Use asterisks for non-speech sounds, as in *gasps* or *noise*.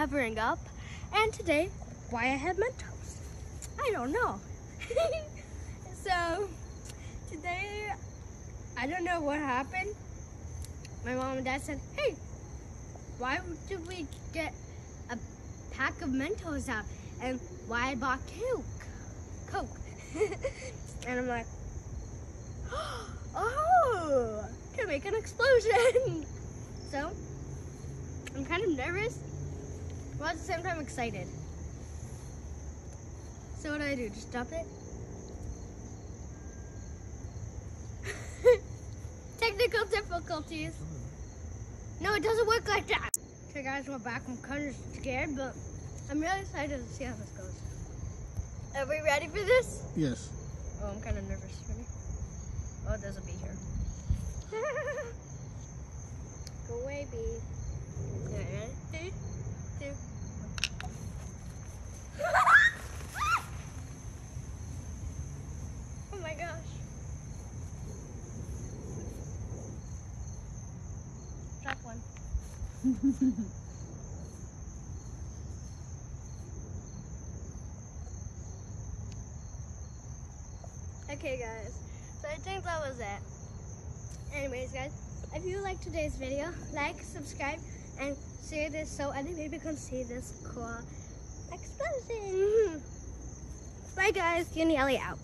covering up. And today, why I had Mentos. I don't know. *laughs* so, today, I don't know what happened. My mom and dad said, hey, why did we get a pack of Mentos out? And why I bought Coke. Coke. *laughs* and I'm like, *gasps* oh, can make an explosion. *laughs* kind of nervous, but at the same time excited. So what do I do? Just dump it? *laughs* Technical difficulties. No, it doesn't work like that. Okay guys, we're back. I'm kind of scared, but I'm really excited to see how this goes. Are we ready for this? Yes. Oh, I'm kind of nervous. Ready? Oh, there's a bee here. *laughs* Go away, bee. Okay, ready? Three, two, one. oh my gosh. Drop one. *laughs* Okay guys, so I think that was it. Anyways guys, if you like today's video, like, subscribe, and share this so other people can see this cool explosion. *laughs* Bye guys, UniEly out.